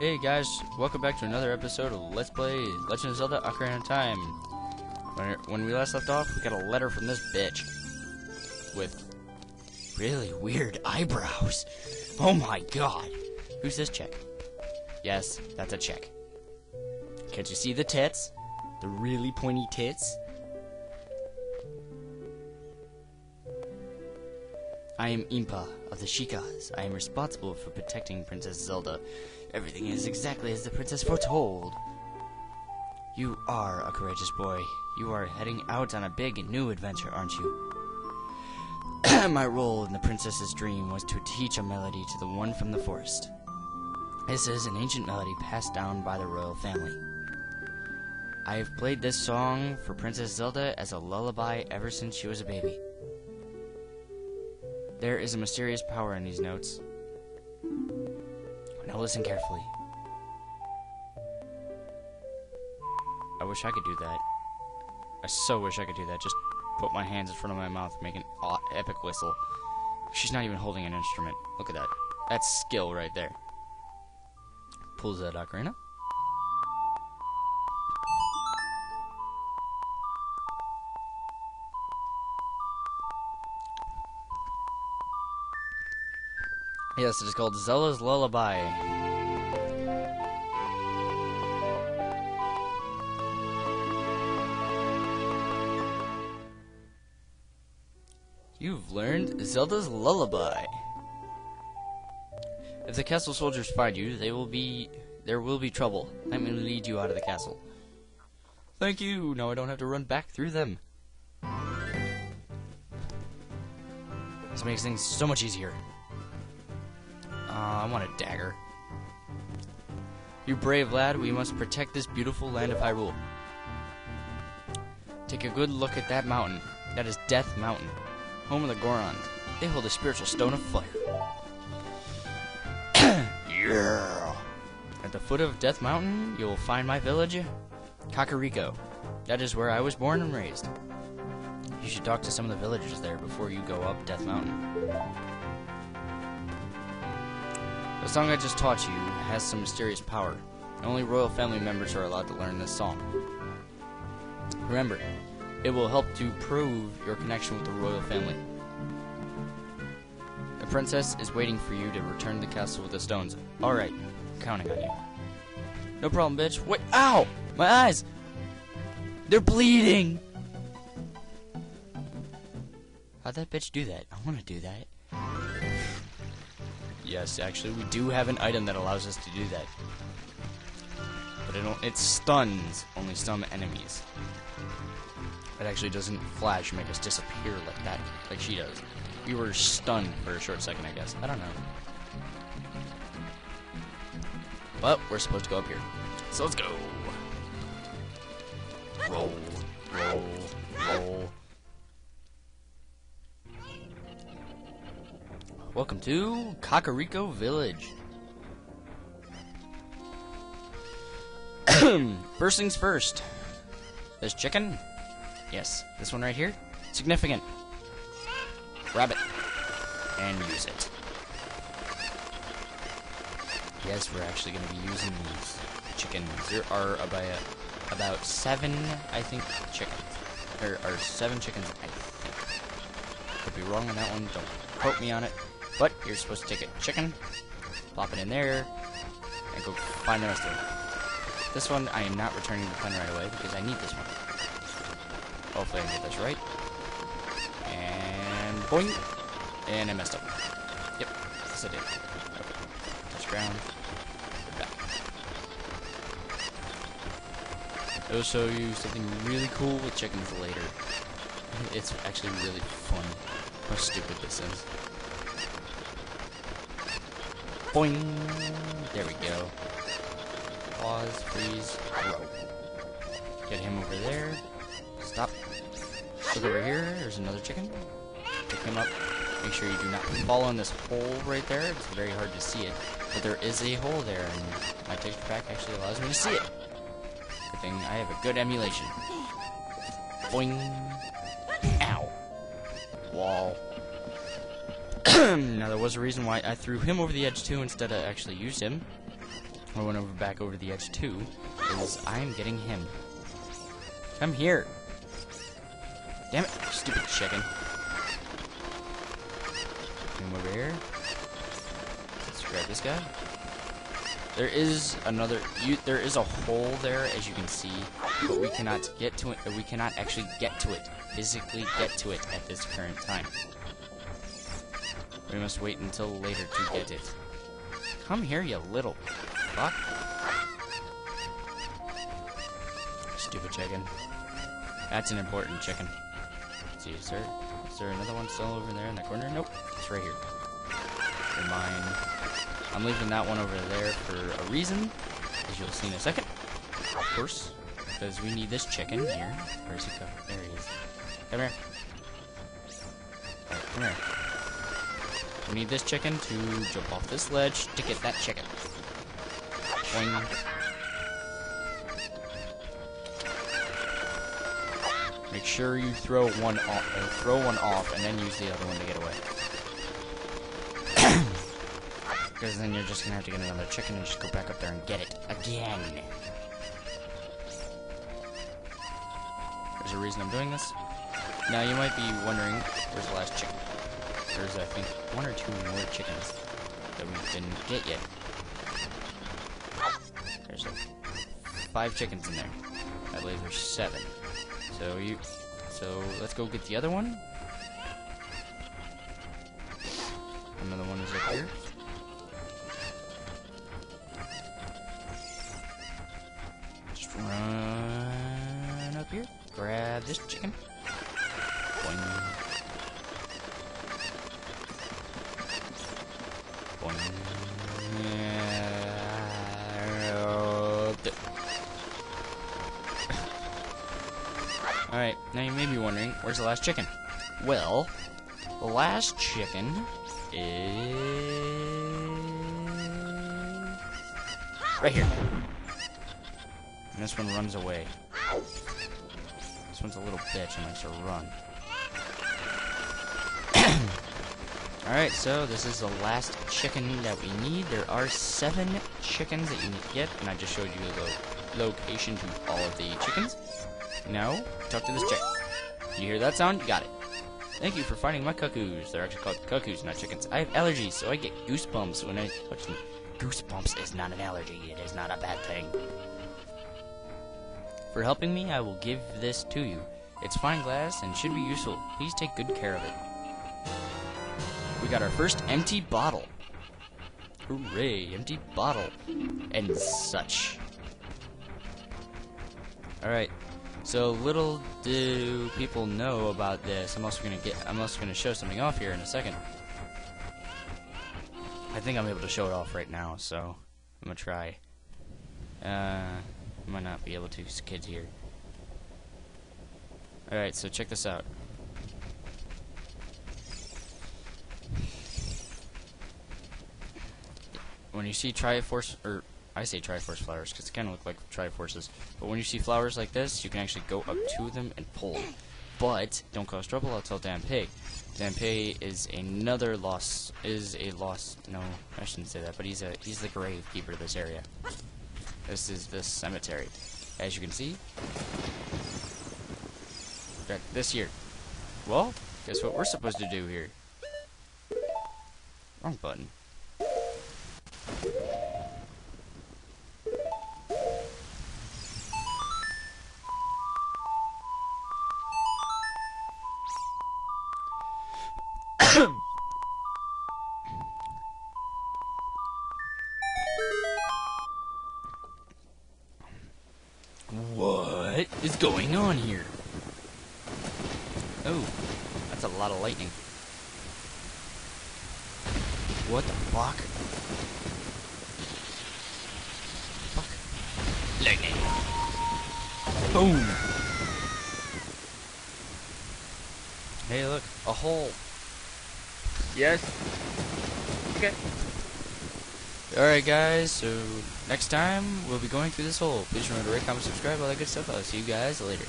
Hey guys, welcome back to another episode of Let's Play Legend of Zelda Ocarina of Time. When, we last left off, we got a letter from this bitch with really weird eyebrows. Oh my god. Who's this chick? Yes, that's a chick. Can't you see the tits? The really pointy tits? I am Impa of the Sheikahs. I am responsible for protecting Princess Zelda. Everything is exactly as the princess foretold. You are a courageous boy. You are heading out on a big and new adventure, aren't you? My role in the princess's dream was to teach a melody to the one from the forest. This is an ancient melody passed down by the royal family. I have played this song for Princess Zelda as a lullaby ever since she was a baby. There is a mysterious power in these notes. Now listen carefully. I wish I could do that. I so wish I could do that. Just put my hands in front of my mouth, make an epic whistle. She's not even holding an instrument. Look at that. That's skill right there. Pulls that ocarina. Yes, it is called Zelda's Lullaby. You've learned Zelda's Lullaby. If the castle soldiers find you, they will be there will be trouble. Let me lead you out of the castle. Thank you. Now I don't have to run back through them. This makes things so much easier. I want a dagger. You brave lad, we must protect this beautiful land of Hyrule. Take a good look at that mountain. That is Death Mountain, home of the Gorons. They hold a spiritual stone of fire. yeah! At the foot of Death Mountain, you will find my village, Kakariko. That is where I was born and raised. You should talk to some of the villagers there before you go up Death Mountain. The song I just taught you has some mysterious power. Only royal family members are allowed to learn this song. Remember, it will help to prove your connection with the royal family. The princess is waiting for you to return to the castle with the stones. Alright, counting on you. No problem, bitch. Wait, ow! My eyes! They're bleeding! How'd that bitch do that? I wanna do that. Yes, actually, we do have an item that allows us to do that. But it, it stuns only some enemies. It actually doesn't flash make us disappear like that, like she does. We were stunned for a short second, I guess. I don't know. But we're supposed to go up here. So let's go. Roll, roll, roll. Welcome to Kakariko Village. first things first. This chicken? Yes, this one right here. Significant. Grab it. And use it. Yes, we're actually going to be using these chickens. There are about, about seven, I think, chickens. There are seven chickens, I think. Could be wrong on that one. Don't quote me on it. But you're supposed to take a chicken, plop it in there, and go find the rest of it. This one, I am not returning the pen right away because I need this one. Hopefully I get this right. And boing! And I messed up. Yep, yes I did. Okay. Touch ground. I will show you something really cool with chickens later. It's actually really fun how stupid this is. Boing! There we go. Pause, freeze, row. Get him over there. Stop. Look over here. There's another chicken. Pick him up. Make sure you do not fall in this hole right there. It's very hard to see it. But there is a hole there, and my texture pack actually allows me to see it. Good thing I have a good emulation. Boing! Ow! Wall. now there was a reason why I threw him over the edge too instead of actually used him. I went over back over the edge too, is I'm getting him. Come here. Damn it, stupid chicken. Come over here. Let's grab this guy. There is another. You, there is a hole there, as you can see, but we cannot get to it. We cannot actually get to it, physically get to it at this current time. We must wait until later to get it. Come here, you little fuck. Stupid chicken. That's an important chicken. Let's see, is there, is there another one still over there in the corner? Nope, it's right here. They're mine. I'm leaving that one over there for a reason, as you'll see in a second. Of course, because we need this chicken here. Where's he go? There he is. Come here. Right, come here. We need this chicken to jump off this ledge to get that chicken. Boing. Make sure you throw one off, uh, throw one off, and then use the other one to get away. Because then you're just gonna have to get another chicken and just go back up there and get it again. There's a reason I'm doing this. Now you might be wondering, where's the last chicken? There's I think one or two more chickens that we didn't get yet. There's a five chickens in there. I believe there's seven. So you, so let's go get the other one. Another one is up here. Just run up here, grab this chicken. Boing. Alright, now you may be wondering, where's the last chicken? Well, the last chicken is... Right here. And this one runs away. This one's a little bitch and likes to run. Alright, so this is the last chicken that we need. There are seven chickens that you need to get, and I just showed you the location to all of the chickens. Now, talk to this chick. Do you hear that sound? You got it. Thank you for finding my cuckoos. They're actually called cuckoos, not chickens. I have allergies, so I get goosebumps when I touch them. Goosebumps is not an allergy. It is not a bad thing. For helping me, I will give this to you. It's fine glass and should be useful. Please take good care of it. We got our first empty bottle. Hooray, empty bottle. And such. Alright. So little do people know about this. I'm also gonna get I'm also gonna show something off here in a second. I think I'm able to show it off right now, so I'm gonna try. Uh I might not be able to, kids here. Alright, so check this out. When you see Triforce, or I say Triforce flowers because they kind of look like Triforces, but when you see flowers like this, you can actually go up to them and pull. But don't cause trouble. I'll tell Dan Pig. Dan Pig is another lost. Is a lost. No, I shouldn't say that. But he's a he's the grave keeper of this area. This is the cemetery, as you can see. This year. Well, guess what we're supposed to do here? Wrong button. What is going on here? Oh, that's a lot of lightning. What the fuck? Fuck. Lightning. Boom. Hey, look, a hole. Yes. Okay. Alright guys, so next time we'll be going through this hole. Please remember to rate, comment, subscribe, all that good stuff. I'll see you guys later.